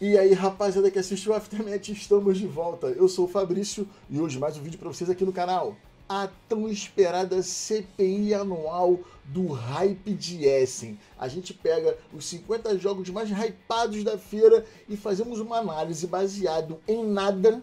E aí, rapaziada que assistiu o Aftermath, estamos de volta. Eu sou o Fabrício e hoje mais um vídeo para vocês aqui no canal. A tão esperada CPI anual do Hype de Essen. A gente pega os 50 jogos mais hypados da feira e fazemos uma análise baseado em nada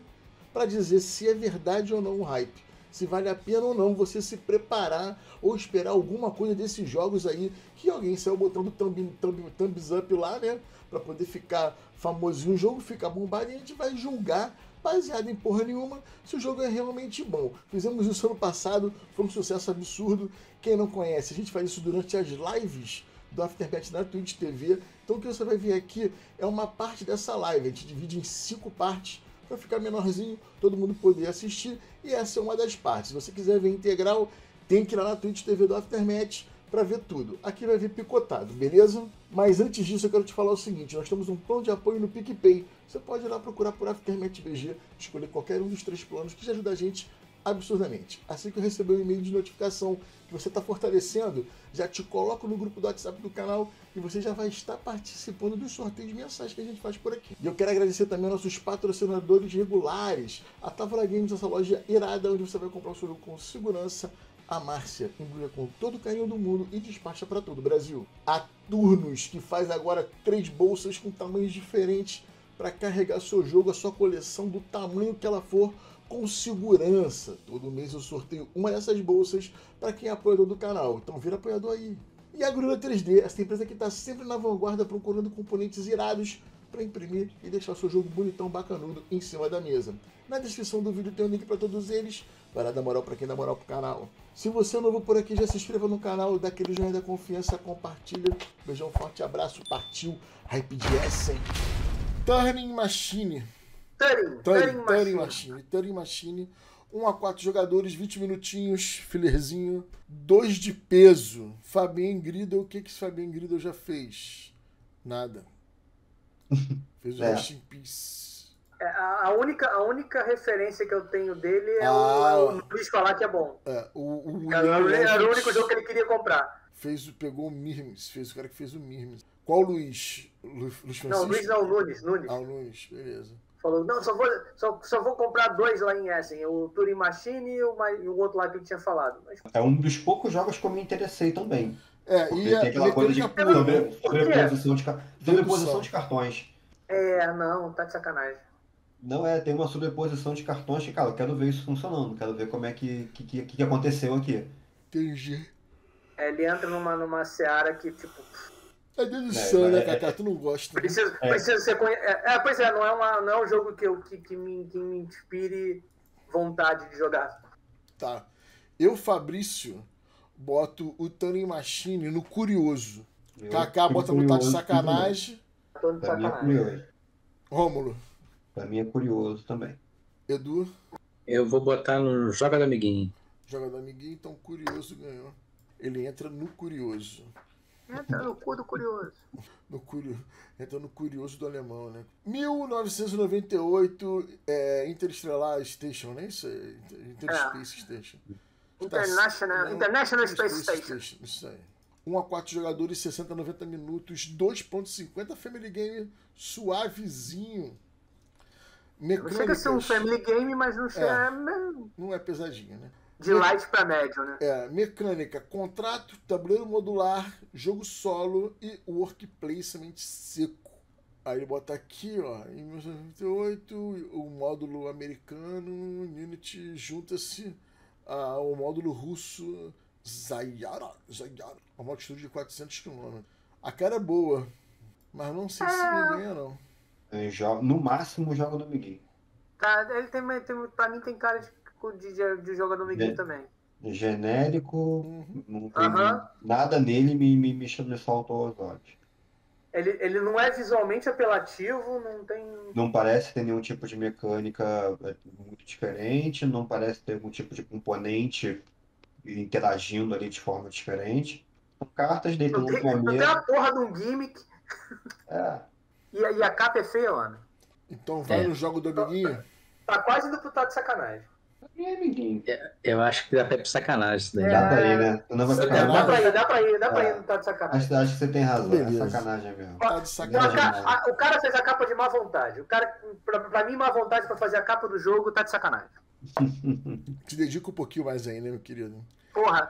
para dizer se é verdade ou não o hype se vale a pena ou não você se preparar ou esperar alguma coisa desses jogos aí que alguém saiu botando thumb, thumb, thumbs up lá, né? Pra poder ficar famosinho o jogo, ficar bombado e a gente vai julgar baseado em porra nenhuma se o jogo é realmente bom. Fizemos isso ano passado, foi um sucesso absurdo. Quem não conhece, a gente faz isso durante as lives do Aftermath na Twitch TV. Então o que você vai ver aqui é uma parte dessa live. A gente divide em cinco partes para ficar menorzinho, todo mundo poder assistir. E essa é uma das partes. Se você quiser ver integral, tem que ir lá na Twitch TV do Aftermath para ver tudo. Aqui vai vir picotado, beleza? Mas antes disso, eu quero te falar o seguinte: nós temos um plano de apoio no PicPay. Você pode ir lá procurar por Aftermath BG, escolher qualquer um dos três planos que já ajuda a gente absurdamente. Assim que eu receber o um e-mail de notificação que você está fortalecendo, já te coloco no grupo do WhatsApp do canal e você já vai estar participando dos sorteios mensais que a gente faz por aqui. E eu quero agradecer também nossos patrocinadores regulares, a Távola Games, essa loja irada onde você vai comprar o seu jogo com segurança, a Márcia embrulha com todo o carinho do mundo e despacha para todo o Brasil. A Turnos, que faz agora três bolsas com tamanhos diferentes para carregar seu jogo, a sua coleção do tamanho que ela for com segurança. Todo mês eu sorteio uma dessas bolsas para quem é apoiador do canal. Então vira apoiador aí. E a Gorilla 3D, essa empresa que está sempre na vanguarda procurando componentes irados para imprimir e deixar seu jogo bonitão, bacanudo em cima da mesa. Na descrição do vídeo tem um link para todos eles. Vai lá dar moral para quem dá moral pro canal. Se você é novo por aqui, já se inscreva no canal, dá aquele joinha da confiança, compartilha. Beijão, forte abraço, partiu. Hype de Essen. Turning Machine. Turing, Turing, Turing Machine. Turing Machine. 1 a 4 jogadores, 20 minutinhos, filerzinho. 2 de peso. Fabien Gridel, o que que esse Fabien Gridel já fez? Nada. Fez o É. Rest in Peace. É, a, única, a única referência que eu tenho dele é Ah. o, o Luiz falar que é bom. É, o, o Era, William era o único jogo que ele queria comprar. fez, o- pegou o Mirmes, fez o cara que fez o Mirmes. Qual Luiz? Lu, Luiz Francisco? Não, o Luiz não, o Nunes, Nunes. Ah, o Nunes, beleza. Falou, não, só vou, só, só vou comprar dois lá em Essen, o Turing Machine e o, mais- e o outro lá que ele tinha falado. Mas, É um dos poucos jogos que eu me interessei também. É, Porque e a tem aquela coisa de sobre, sobreposição de, sobreposição de cartões. é, não, tá de sacanagem. Não é, tem uma sobreposição de cartões que, cara, eu quero ver isso funcionando, quero ver como é que, que, que, que aconteceu aqui. Entendi. É, ele entra numa, numa seara que, tipo, É dedução, É, né, é, Cacá? Tu não gosta. né? precisa, É. precisa ser conhe... é, é, pois é, não é, uma, não é um jogo que, eu, que, que, me, que me inspire vontade de jogar. Tá. Eu, Fabrício, boto o Turing Machine no curioso. Eu Kaká bota no tá de sacanagem. Tô de é sacanagem. Rômulo, Pra mim é curioso também. Edu, Eu vou botar no Joga do Amiguinho. joga do amiguinho, então curioso ganhou. Ele entra no curioso. Entra no cu do curioso. No curio... Entra no curioso do alemão, né? 1998, é, Interstellar Station, né? Isso é Interspace Station. International, Não, International Space Station. Isso aí. 1 a 4 jogadores, 60 a 90 minutos, 2.50 Family Game suavezinho. Não chega a ser um Mecânicas. family game, mas não É. é Não é pesadinho, né? De light pra médio, né? É, mecânica, contrato, tabuleiro modular, jogo solo e work placement seco. Aí ele bota aqui, ó, em 1998, o módulo americano Unity junta-se ao módulo russo Zayara, Zayara, uma altitude de 400 km. A cara é boa, mas não sei se É. me ganha não. Jogo, no máximo jogo no Miguel. Tá, ele tem, tem, pra mim tem cara de, de, de jogador amiguinho É. também. Genérico, Uhum. não tem Aham. nada nele me, me, me sobressaltou aos olhos. Ele, ele não é visualmente apelativo, não tem. Não parece ter nenhum tipo de mecânica é, muito diferente, não parece ter algum tipo de componente interagindo ali de forma diferente. São cartas deitando tem, numa não tem a porra de um gimmick. É, E, a- e a capa é feia, mano. Então vai É. no jogo do amiguinho. Tá quase indo pro tá de sacanagem. Aí, amiguinho? Eu acho que dá pra ir pra sacanagem isso daí. É. Dá pra ir, né? Não vai Dá, ficar dá pra ir, dá pra ir, dá pra É. ir, não tá de sacanagem. Acho, acho que você tem razão. Beleza. É sacanagem mesmo. Tá de Não, a sacanagem. ca- a- o cara fez a capa de má vontade. O cara, pra, pra mim, má vontade pra fazer a capa do jogo tá de sacanagem. Te dedica um pouquinho mais aí, né, meu querido? Porra,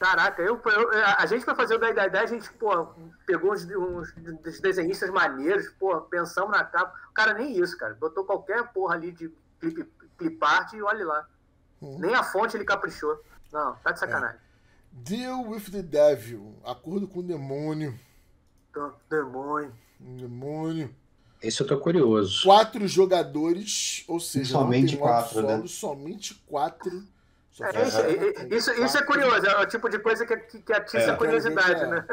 caraca, eu, eu- a gente pra fazer o 10 da 10, a gente, pô, pegou uns, uns, uns desenhistas maneiros, pô, pensamos na capa. O cara nem isso, cara. Botou qualquer porra ali de clip, clip art e olha lá. Hum. Nem a fonte ele caprichou. Não, tá de sacanagem. Deal with the Devil. Acordo com o demônio. Demônio. Demônio. Esse eu tô curioso. Quatro jogadores, ou seja, Somente não tem modo quatro, solo, né? somente quatro. Só É, isso, é- é- quatro. isso, é curioso, é o tipo de coisa que, que, que atiça É. a curiosidade, É. né?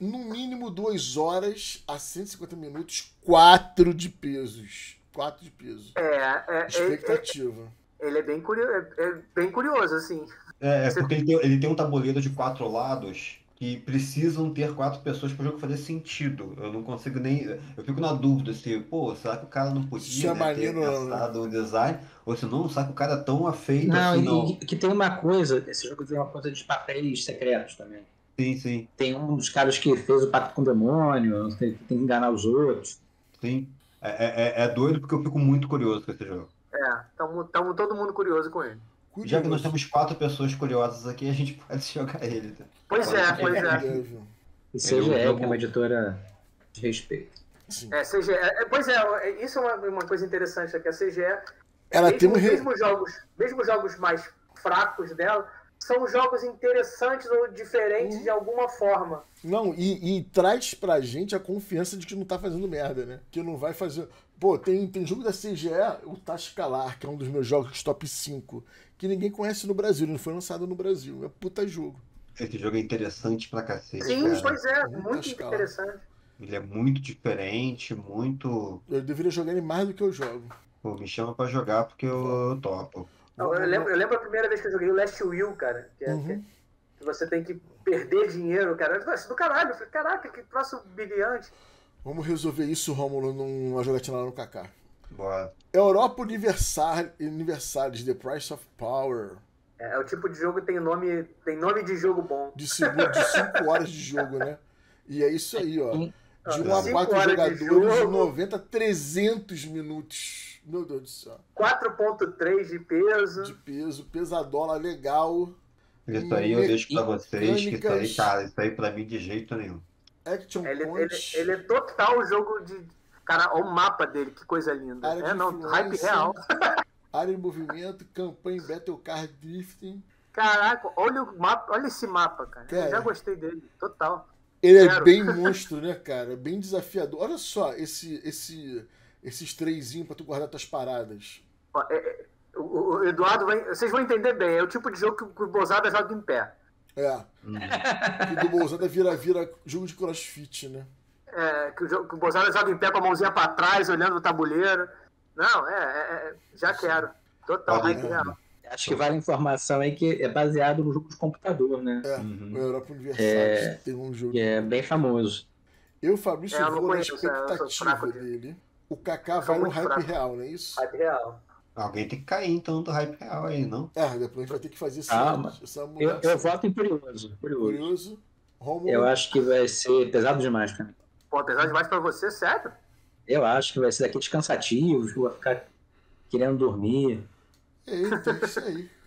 No mínimo duas horas a 150 minutos, quatro de pesos. Quatro de peso. É, é, é- é- Expectativa. Ele é bem, curioso, é, é bem curioso, assim. É, é porque ele tem, ele tem um tabuleiro de quatro lados que precisam ter quatro pessoas para o jogo fazer sentido. Eu não consigo nem. Eu fico na dúvida se, pô, será que o cara não podia né, ter pensado um design? Ou se não, será que o cara é tão afeito Não, assim? e, Não. e que tem uma coisa, esse jogo tem uma coisa de papéis secretos também. Sim, sim, Tem um dos caras que fez o pacto com o demônio, tem, tem que enganar os outros. sim. É, é, é- é doido porque eu fico muito curioso com esse jogo. É, estamos todo mundo curioso com ele. Já que nós Curioso. temos quatro pessoas curiosas aqui, a gente pode jogar ele. né? Pois é, pois é. E É, é uma editora de respeito. Sim. É, CGE, é, pois é, é, isso é uma, uma coisa interessante aqui. A CGE, Ela tem mesmo, um re... mesmo, jogos, mesmo jogos mais fracos dela, são jogos interessantes ou diferentes Uhum. de alguma forma. Não, e, e traz pra gente a confiança de que não tá fazendo merda, né? Que não vai fazer. Pô, tem, tem jogo da CGE, o Tascalar, que é um dos meus jogos top 5, que ninguém conhece no Brasil, ele não foi lançado no Brasil. É puta jogo. Esse jogo é interessante pra cacete, Sim, cara. pois é, Muito muito escala. interessante. Ele é muito diferente, muito. Eu deveria jogar ele mais do que eu jogo. Pô, me chama pra jogar porque eu, eu topo. Eu, eu lembro, eu lembro a primeira vez que eu joguei o Last Will, cara, que, é- Uhum. que é- que você tem que perder dinheiro, cara. Eu falei, do caralho, eu falei, caraca, que troço brilhante. Vamos resolver isso, Rômulo, numa jogatina lá no Kaká. Bora. Europa Universal, Universalis, The Price of Power. É, é o tipo de jogo que tem nome, tem nome de jogo bom. De 5 horas de jogo, né? E é isso aí, ó. De 1 a Cinco 4 horas de jogadores, de jogo. 90 a 300 minutos. Meu Deus do céu. 4.3 de peso. De peso, pesadola, legal. Isso aí eu deixo pra vocês, que isso aí, cara, isso aí pra mim de jeito nenhum. Action Ele, ele, point. ele é total jogo de. Cara, olha o mapa dele, que coisa linda. Área É, não, hype real. Área de movimento, campanha Battle Card Drifting. Caraca, olha o mapa, olha esse mapa, cara. Eu Cara. já gostei dele, total. Ele é Quero. bem monstro, né, cara? Bem desafiador. Olha só esse, esse, esses trezinhos pra tu guardar tuas paradas. Ó, é- é- o, o Eduardo vai. Vocês vão entender bem, é o tipo de jogo que o- que o Bozada joga em pé. É. Hum. E do Bolsada vira, vira jogo de crossfit, né? É, que, o, que o Bozada joga em pé com a mãozinha pra trás, olhando o tabuleiro. Não, é, é- é- já quero. Total, Olha, hype real. Acho que vale a informação aí que é baseado no jogo de computador, né? É, Uhum. o Europa Universal É. tem um jogo. Que é bem famoso. Eu, Fabrício, É, eu não vou na sou expectativa dele. O Kaká vai no hype fraco. real, não é isso? Hype real. Alguém tem que cair então do hype real aí, não? É, depois a gente vai ter que fazer essa, Calma. essa Eu, eu voto em curioso. curioso. Curioso. Romulo. Eu acho que vai ser pesado demais, cara. Pô, apesar demais pra você, sério? Eu acho que vai ser daqueles cansativos, eu vou ficar querendo dormir. Eita, é isso aí.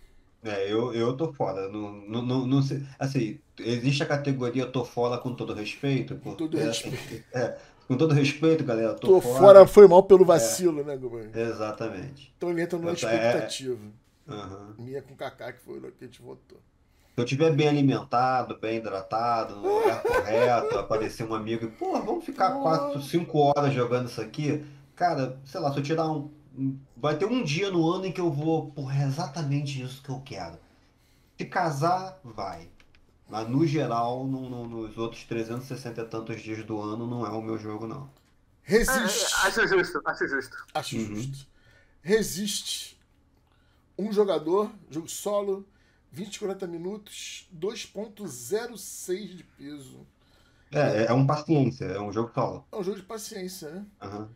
É, eu, eu tô fora. Não, não, não, não sei. Assim, existe a categoria tô fora com todo respeito. Com todo assim, respeito. é, com todo respeito, galera. Tô, Tô fora, foi mal pelo vacilo, né, Gomes? Exatamente. Então ele entra numa Eu tô- é- expectativa. Aham. Minha com o Kaká, que foi o que a gente votou. Se eu estiver bem alimentado, bem hidratado, no lugar correto, aparecer um amigo e, pô, vamos ficar quatro, cinco horas jogando isso aqui. Cara, sei lá, se eu tirar um- Vai ter um dia no ano em que eu vou, porra, é exatamente isso que eu quero. Se casar, vai. Mas no geral, no- no- nos outros 360 e tantos dias do ano, não é o meu jogo, não. É, é, Resiste. acho justo, acho justo. Acho Uhum. justo. Resiste. Um jogador, jogo solo, 20, 40 minutos, 2.06 de peso. É, é um paciência, é um jogo solo. É um jogo de paciência, né? Aham.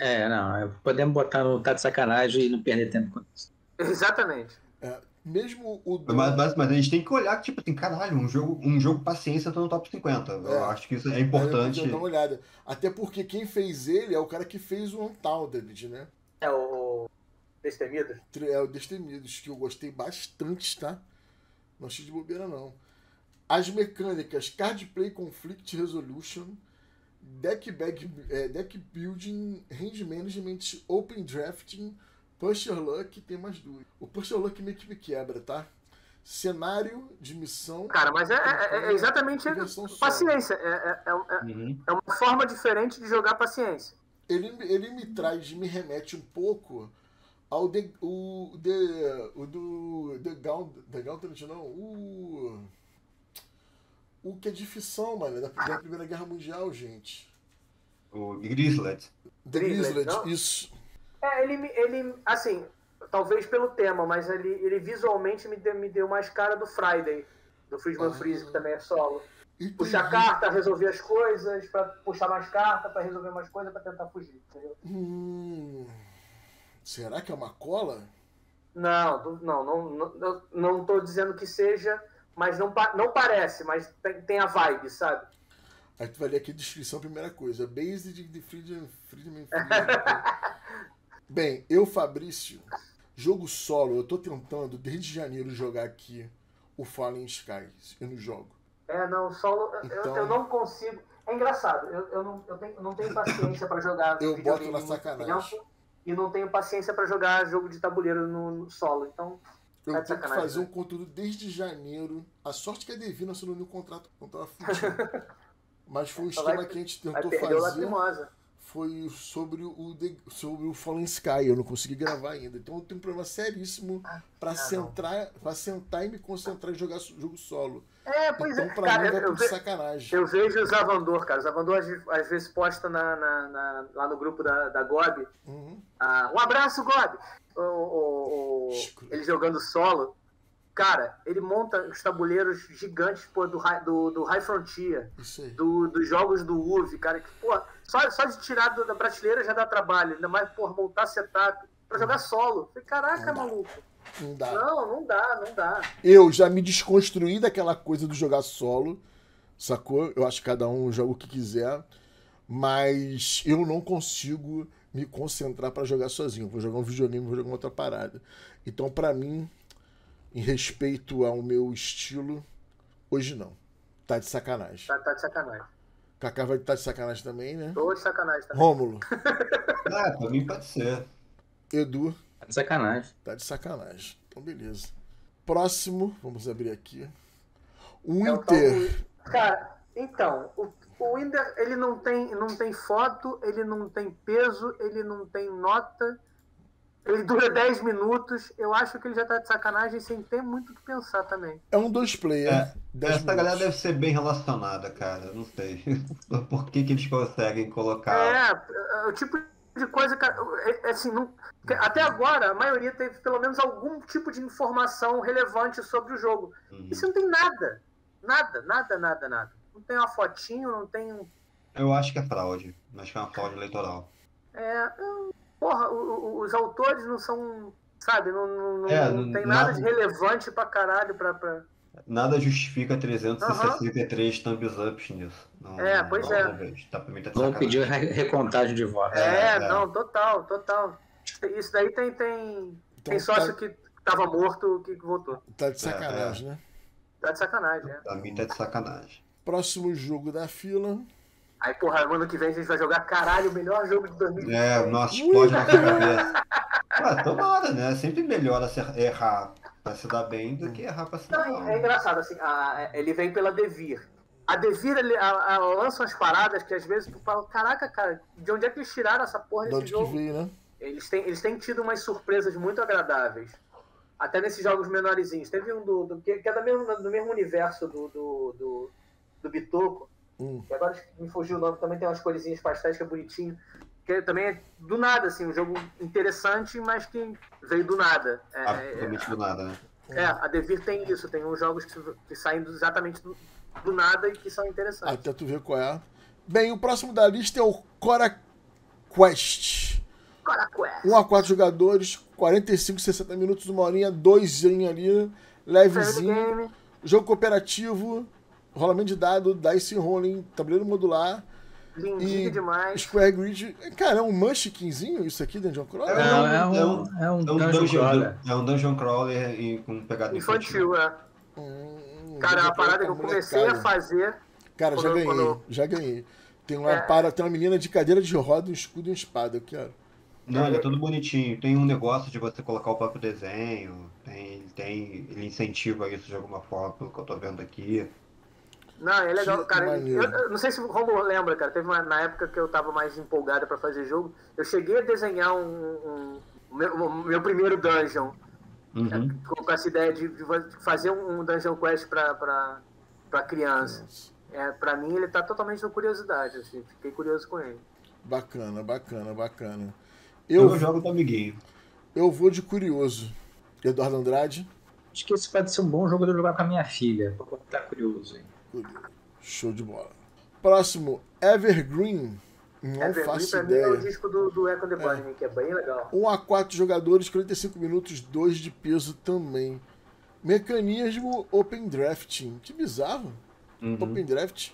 É, não, é- podemos botar no tá de sacanagem e não perder tempo com isso. Exatamente. É, mesmo o do... Mas, mas, mas a gente tem que olhar que, tipo assim, caralho, um jogo, um jogo paciência tá no top 50. Eu É. acho que isso é eu importante. dar uma olhada. Até porque quem fez ele é o cara que fez o Untaunted, né? É o Destemidos. É o Destemidos, que eu gostei bastante, tá? Não achei de bobeira, não. As mecânicas Card Play Conflict Resolution, Deck, bag, é, deck Building, Range Management, Open Drafting, Pusher Luck, tem mais duas. O Pusher Luck meio que me quebra, tá? Cenário de missão. Cara, mas é, é- é exatamente paciência. É, é- é- Uhum. é uma forma diferente de jogar paciência. ele, ele me traz, me remete um pouco ao The, o, the, o do The, Gaunt, the Gauntlet, não, o o que é de ficção, mano, da, da Primeira Guerra Mundial, gente. O Grizzlet. The Grizzly, Grizzly, não? isso. É, ele, ele assim, talvez pelo tema, mas ele, ele visualmente me deu, me deu mais cara do Friday, do Friedman Ah. Freeze, que também é solo. Entendi. Puxar carta, resolver as coisas, pra puxar mais carta, pra resolver mais coisa, pra tentar fugir, entendeu? Hum, será que é uma cola? Não, não, não, não, não, tô dizendo que seja, mas não, não parece, mas tem, tem a vibe, sabe? Aí tu vai ler aqui a descrição, primeira coisa. Based de Freedom, Freedom Freedom. Bem, eu, Fabrício, jogo solo, eu tô tentando desde janeiro jogar aqui o Fallen Skies. Eu não jogo. É, não, solo, eu- Então- eu, não consigo. É engraçado, eu, eu, não, eu, tenho, eu não tenho paciência pra jogar Eu boto na sacanagem. tempo E não tenho paciência pra jogar jogo de tabuleiro no, no solo. Então, Eu Tá tenho que fazer né? um conteúdo desde janeiro. A sorte que a Devina assinou nenhum contrato, não tava fudido. Mas foi um esquema vai- que a gente tentou fazer. Lacrimosa. Foi sobre o, sobre o Fallen Sky. Eu não consegui gravar ainda. Então eu tenho um problema seríssimo pra, ah, sentar, pra sentar e me concentrar em jogar jogo solo. É, pois então é, pra cara, mim eu, ve- sacanagem. eu vejo o Zavandor, cara. O Zavandor às, às vezes posta na, na- na- lá no grupo da, da Gob. Uhum. Ah, um abraço, Gob! O- o- o- ele jogando solo. Cara, ele monta os tabuleiros gigantes pô, do, High- do, do High Frontier. Do- dos jogos do UV, cara, que, pô, só, só de tirar do- da prateleira já dá trabalho, ainda mais, por montar setup pra jogar solo. Falei, caraca, maluco. Não dá. Não, não dá, não dá. Eu já me desconstruí daquela coisa do jogar solo, sacou? Eu acho que cada um joga o que quiser, mas eu não consigo me concentrar pra jogar sozinho. Vou jogar um videogame, vou jogar uma outra parada. Então, pra mim, em respeito ao meu estilo, hoje não. Tá de sacanagem. Tá, tá de sacanagem. Kaká vai estar de sacanagem também, né? Tô de sacanagem também. Rômulo, Ah, pra mim pode ser. Edu, Tá de sacanagem. tá de sacanagem. Então, beleza. Próximo, vamos abrir aqui. O É o Inter. do- Cara, então, o, o Winder, ele não tem, não tem foto, ele não tem peso, ele não tem nota, ele dura 10 minutos. Eu acho que ele já tá de sacanagem sem ter muito o que pensar também. É um dois player. É, Essa galera minutos. deve ser bem relacionada, cara. Não sei. Por que, que eles conseguem colocar. É, é o tipo de coisa, cara, é, é assim, não- que até agora a maioria teve pelo menos algum tipo de informação relevante sobre o jogo. Uhum. Isso não tem nada. Nada, nada, nada, nada. Não tem uma fotinho, não tem um. Eu acho que é fraude. Acho que é uma fraude eleitoral. É, hum, porra, o- o- os autores não são. Sabe, não, não, É, não tem nada nada- de relevante pra caralho pra. pra... Nada justifica 363 thumbs ups nisso. Não, É, pois não, é. não. Tá, mim tá pedir re- recontagem de votos. É, é. não, total, total. Isso daí tem, tem, Então tem sócio tá, que tava morto que votou. tá de sacanagem, né? Tá de sacanagem, é. Pra mim tá de sacanagem. Próximo jogo da fila. Aí, porra, ano que vem a gente vai jogar caralho, o melhor jogo de 2020. É, nossa, explode na sua cabeça. Ah, tomara, né? Sempre melhor errar pra se dar bem do que errar pra se dar mal. é engraçado, assim, a- ele vem pela Devir. A Devir, ele, a- ela lança umas paradas que às vezes tu fala, caraca, cara, de onde é que eles tiraram essa porra De desse onde que jogo? veio, né? Eles têm, eles têm tido umas surpresas muito agradáveis. Até nesses jogos menorzinhos. Teve um do, do- que, que é do mesmo, do mesmo universo do, do, do, do Bitoco, Hum. que agora me fugiu o nome, também tem umas corizinhas pastéis que é bonitinho. Que também é do nada, assim, um jogo interessante, mas que veio do nada. É, é, Absolutamente do nada, né? é, a Devir tem isso, tem uns jogos que, que saem exatamente do, do nada e que são interessantes. Até tu ver qual é. Bem, o próximo da lista é o Cora Quest. Cora Quest. 1 a 4 jogadores, 45, 60 minutos, uma horinha, doisinho ali, levezinho. Jogo cooperativo, rolamento de dado, dice rolling, tabuleiro modular Lindinho e demais. Square Grid. Cara, é um munchkinzinho isso aqui, Dungeon Crawler? É Não, um- é um, é um- é um É um dungeon dungeon, crawler. é um dungeon crawler e com pegada Infantil, é. Hum, Cara, a parada que eu comecei a fazer. Cara, já quando- ganhei, quando- já ganhei. Tem uma, É. para, tem uma menina de cadeira de roda, um escudo e uma espada, eu quero. Não, ele é todo bonitinho. Tem um negócio de você colocar o próprio desenho. Tem, tem, ele incentiva isso de alguma forma, pelo que eu tô vendo aqui. Não, é legal, Que cara. Eu, eu não sei se o Romulo lembra, cara. Teve uma na época que eu tava mais empolgada pra fazer jogo. Eu cheguei a desenhar um. um- o meu, meu primeiro dungeon. Uhum. Com com essa ideia de, de fazer um dungeon quest pra, pra, pra criança. É, pra mim, ele tá totalmente no curiosidade. Assim, fiquei curioso com ele. Bacana, bacana, bacana. Eu, Eu, jogo do amiguinho. eu vou de curioso. Eduardo Andrade. Acho que esse pode ser um bom jogo de eu jogar com a minha filha. Vou botar curioso aí. Show de bola. Próximo, Evergreen. Não Evergreen, faço pra mim, é o ideia. disco do, do Echo the Bunnymen, que é bem legal. 1 a 4 jogadores, 45 minutos, 2 de peso também. Mecanismo Open Drafting. Que bizarro. Uhum. Open Draft.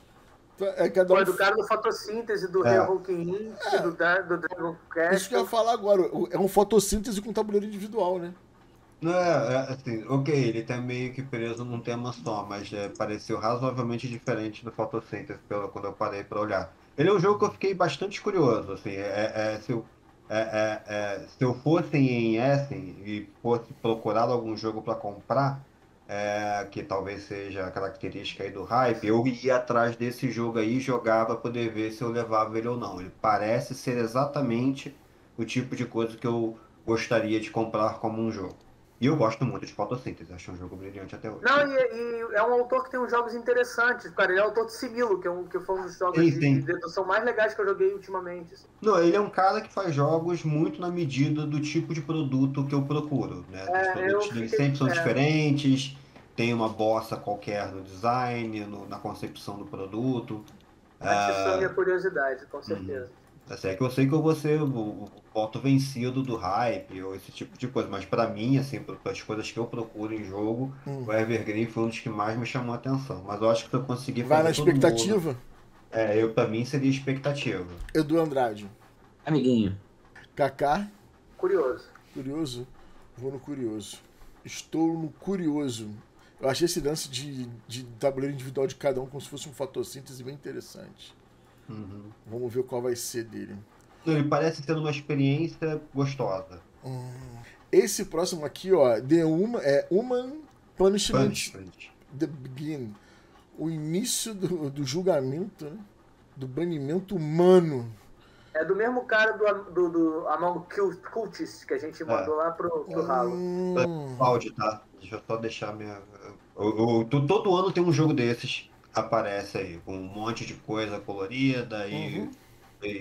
É cada Pô, um... é do cara do fotossíntese, do É. Hulking Inc., do, do Dragon Quest. Isso que eu ia falar agora. É um fotossíntese com tabuleiro individual, né? Não, é, é, assim, ok, ele tá meio que preso num tema só, mas é, pareceu razoavelmente diferente do Photosynthesis pelo, quando eu parei pra olhar. Ele é um jogo que eu fiquei bastante curioso, assim, é, é, se, eu, é, é, é, se eu fosse em Essen e fosse procurar algum jogo pra comprar, é, que talvez seja a característica aí do hype, eu ia atrás desse jogo aí e jogar pra poder ver se eu levava ele ou não. Ele parece ser exatamente o tipo de coisa que eu gostaria de comprar como um jogo. E eu gosto muito de Fotossíntese, acho um jogo brilhante até hoje. Não, e, e é um autor que tem uns jogos interessantes, cara. Ele é autor de Similo, que, é um, que foi um dos jogos de, sim. de dedução mais legais que eu joguei ultimamente. assim. Não, ele é um cara que faz jogos muito na medida do tipo de produto que eu procuro, né? Os É, produtos eu dele fiquei- sempre são é. diferentes, tem uma bossa qualquer no design, no- na concepção do produto. Atiçou Ah, minha curiosidade, com certeza. Assim, é que eu sei que eu vou ser o, o voto vencido do hype ou esse tipo de coisa, mas pra mim, assim, para as coisas que eu procuro em jogo, Hum. o Evergreen foi um dos que mais me chamou a atenção. Mas eu acho que se eu conseguir Vai na fazer todo mundo- expectativa. É, eu, pra mim seria expectativa. Edu Andrade. Amiguinho. Kaká. Curioso. Curioso? Vou no curioso. Estou no curioso. Eu achei esse lance de, de tabuleiro individual de cada um como se fosse um fotossíntese bem interessante. Uhum. Vamos ver qual vai ser dele. Ele parece ter uma experiência gostosa. Esse próximo aqui, ó, The Human, é Human Punishment, Punishment. The Begin. O início do, do julgamento, né? Do banimento humano. É do mesmo cara do, do, do Among Cult- Cultists que a gente mandou lá pro, pro ralo. Hum, Áudio, tá? Deixa eu só deixar minha. Eu- eu- to- todo ano tem um jogo desses. Aparece aí, com um monte de coisa colorida e. Uhum.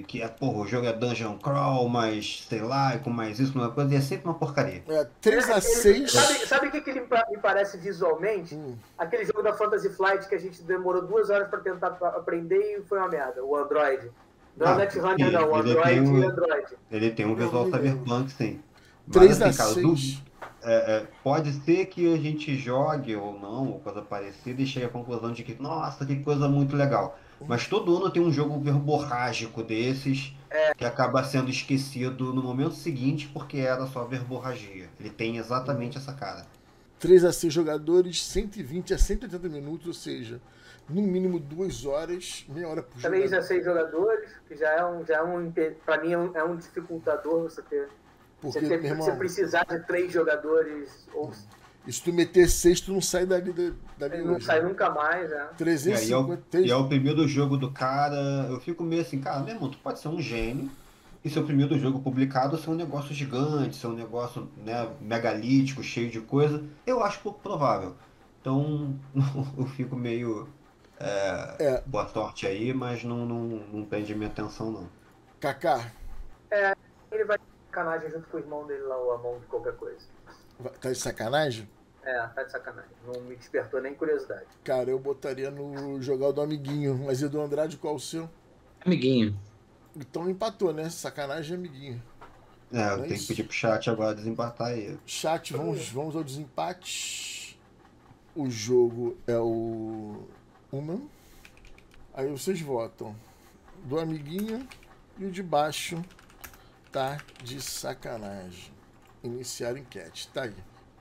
Que é, porra, o jogo é Dungeon Crawl, mas sei lá, e com mais isso, uma coisa, e é sempre uma porcaria. é, 3 a Ele- 6 Sabe, o que, que ele me parece visualmente? Hum. Aquele jogo da Fantasy Flight que a gente demorou duas horas pra tentar aprender e foi uma merda. O Android. Não é Ah, o Netrunner, não. O ele Android tem um- e Android. Ele tem um visual cyberpunk, sim. Mas, 3 a assim, cara, 6 É, é, pode ser que a gente jogue ou não, ou coisa parecida, e chegue à conclusão de que, nossa, que coisa muito legal. Mas todo ano tem um jogo verborrágico desses que acaba sendo esquecido no momento seguinte porque era só verborragia. Ele tem exatamente essa cara. 3 a 6 jogadores, 120 a 180 minutos, ou seja, no mínimo 2 horas, meia hora por 3 jogador. a 6 jogadores, que já é um, já é um pra mim é um, é um dificultador você ter. Porque, Você, ter, meu você irmão, precisar de três jogadores, ou e se tu meter 6, tu não sai dali, da- dali não sai nunca mais, né? E aí é, o, 350. e é o primeiro jogo do cara. Eu fico meio assim, cara, meu irmão, tu pode ser um gênio e seu primeiro jogo publicado ser um negócio gigante, ser um negócio né, megalítico, cheio de coisa. Eu acho pouco provável. Então eu fico meio. é, É. Boa sorte aí, mas não, não, não prende minha atenção, não. Kaká, Ele vai de sacanagem junto com o irmão dele lá, o Amon de qualquer coisa. Tá de sacanagem? É, tá de sacanagem. Não me despertou nem curiosidade. Cara, eu botaria no jogar o do amiguinho. Mas e do Andrade, qual o seu? Amiguinho. Então empatou, né? Sacanagem amiguinho. É, eu é tenho que pedir pro chat agora desempatar aí. Chat, vamos, vamos ao desempate. O jogo é o Human. Aí vocês votam. Do amiguinho e o de baixo tá de sacanagem. Iniciar enquete. Tá aí.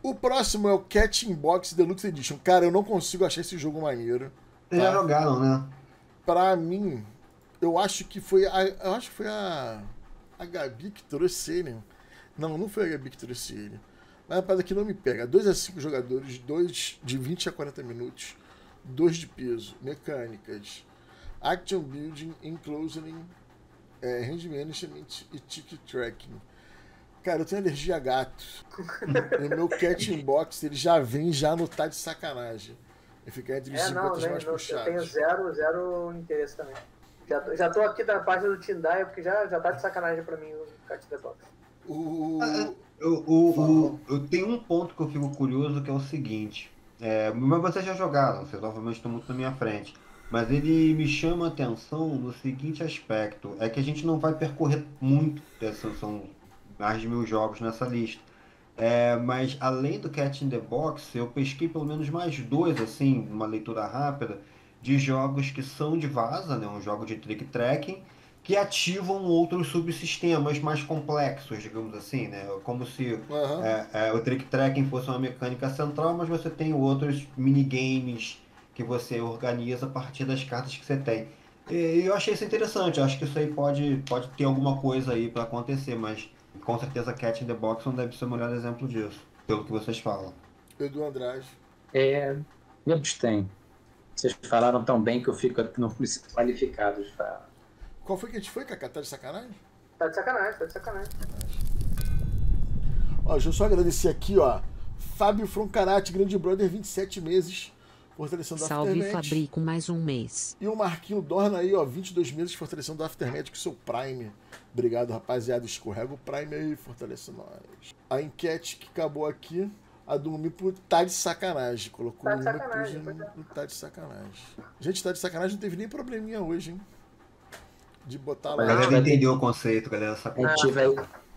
O próximo é o Cat Box Deluxe Edition. Cara, eu não consigo achar esse jogo maneiro. Vocês já jogaram, né? Pra mim, eu acho que foi a, eu acho que foi a, a Gabi que trouxe ele. Não, não foi a Gabi que trouxe ele. Mas a parada que não me pega. 2 a 5 jogadores, 2 de 20 a 40 minutos, 2 de peso, mecânicas, action building, enclosing, é, range management e ticket tracking. Cara, eu tenho alergia a gato. e meu cat inbox ele já vem já no tá de sacanagem. E fica entre os É, não, 50 né, mais não, eu tenho puxados. zero, zero interesse também. Já, tô- já tô aqui da página do Tindai, porque já, já tá de sacanagem pra mim o Cat the Box. O, Eu, o- o- eu tenho um ponto que eu fico curioso que é o seguinte. É, mas vocês já jogaram, vocês obviamente estão muito na minha frente. Mas ele me chama a atenção no seguinte aspecto: é que a gente não vai percorrer muito, são, são mais de mil jogos nessa lista. É, mas além do Cat in the Box, eu pesquei pelo menos mais dois, assim, uma leitura rápida, de jogos que são de vaza, né, um jogo de trick tracking, que ativam outros subsistemas mais complexos, digamos assim, né? Como se Aham. é, é, o trick tracking fosse uma mecânica central, mas você tem outros minigames que você organiza a partir das cartas que você tem. E eu achei isso interessante, eu acho que isso aí pode, pode ter alguma coisa aí para acontecer, mas com certeza Cat in the Box não deve ser o melhor exemplo disso, pelo que vocês falam. Edu Andrade. É, me abstenho. Vocês falaram tão bem que eu fico não sinto qualificado de falar. Qual foi que a gente foi, Cacá? Tá de sacanagem? Tá de sacanagem, tá de sacanagem. Ó, deixa eu só agradecer aqui, ó. Fábio Froncarati, grande brother, 27 meses, fortalecendo o Salve Aftermath. Fabri com mais um mês. E o Marquinho Dorna aí, ó, 22 meses, fortalecendo o Aftermath com seu Prime. Obrigado, rapaziada. Escorrega o Prime aí, fortalece nós. A enquete que acabou aqui, a do Mipo tá de sacanagem. Colocou Tá de e sacanagem, pois no- é. tá de sacanagem. Gente, tá de sacanagem, não teve nem probleminha hoje, hein? De botar A lá. galera entendeu o conceito, a galera A sacou. gente vai,